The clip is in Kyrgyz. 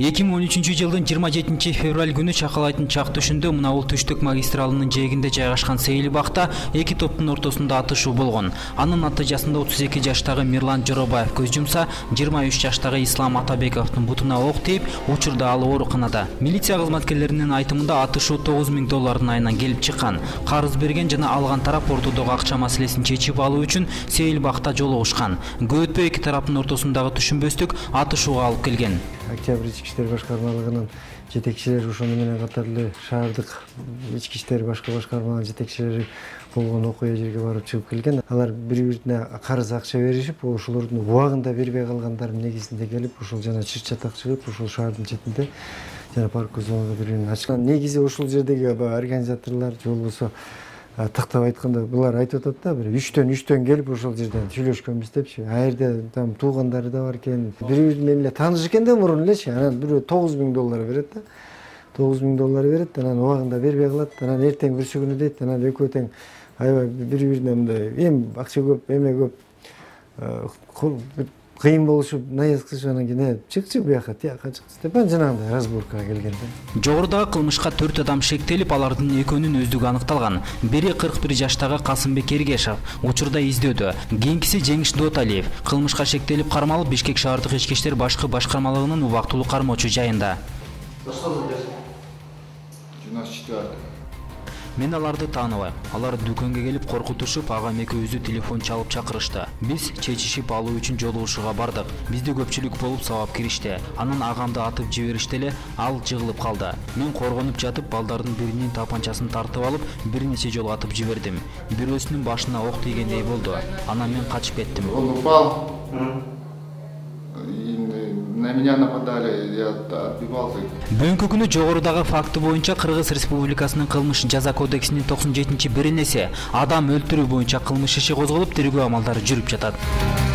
эки миң он үчүнчү жылдын жыйырма жетинчи февраль күнү чакалайдын чак түшүндө мына бул түштүк магистралынын жээгинде жайгашкан сейил бакта эки топтун ортосунда атышуу болгон. Анын натыйжасында отуз эки жаштагы мирлан жоробаев көз жумса жыйырма үч жаштагы ислам атабековдун бутуна ок тийип учурда ал ооруканада. Милиция кызматкерлеринин айтымында атышуу тогуз миң доллардын айынан келип чыккан. Карыз берген жана алган тарап ортодогу акча маселесин чечип алуу үчүн сейил бакта жолугушкан. Көп өтпөй эки тараптын ортосундагы түшүнбөстүк атышууга алып келген. Октябрь ички иштер башкармалыгынын жетекчилери ошону менен катар эле шаардык ички иштер башка башкарманын жетекчилери болгон окуя жерге барып чыгып келген алар бири бирине карыз акча беришип ошолордун убагында бербей калгандарынын негизинде келип ушул жана чыр чатак чыгып ушул шаардын четинде жана парковый зонада бири бирин ачкан негизи ушул жердеги баягы организаторлор же болбосо тыктап айтканда булар айтып атат да бир үчтөн үчтөн келип ошол жерден сүйлөшкөнбүз депчи ал жерде там туугандары да бар экен бири бири менен эле тааныш экен да мурун элечи анан бирөө тогуз миң доллар берет да. Тогуз миң доллар берет анан убагында бербей калат анан эртең бүрсү күнү дейт анан экөө тең аябай бири бирине мындай эми акча көп эме көп кыйын болушуп наезд кылышып анан кийин э чыкчы бияка тияка чыкчы деп. Анан жанагындай разборкага келген да жогорудагы кылмышка төрт адам шектелип алардын экөөнүн өздүгү аныкталган. Бири кырк бир жаштагы касымбек эргешов учурда издөөдө кийинкиси жеңиш дооталиев. Кылмышка шектелип кармалып бишкек шаардык ички иштер башкы башкармалыгынын убактылуу кармоочу жайында. Жыйырмаша четвертый мен аларды тааныбайм. Алар дүкөнгө келип коркутушуп агам экөөбүздү телефон чалып чакырышты. Биз чечишип алуу үчүн жолугушууга бардык. Бизде көпчүлүк болуп сабап киришти анан агамды атып жиберишти эле ал жыгылып калды. Мен коргонуп жатып балдардын биринин тапанчасын тартып алып бир нече жолу атып жибердим. Бирөөсүнүн башына ок тийгендей болду. Анан мен качып кеттим. Он упал меня нападали я отбивался бүгүнкү күнү жогорудагы факты боюнча кыргыз республикасынын кылмыш жаза кодексинин токсон жетинчи биринеси адам өлтүрүү боюнча кылмыш иши козголуп тергөө амалдары жүрүп жатат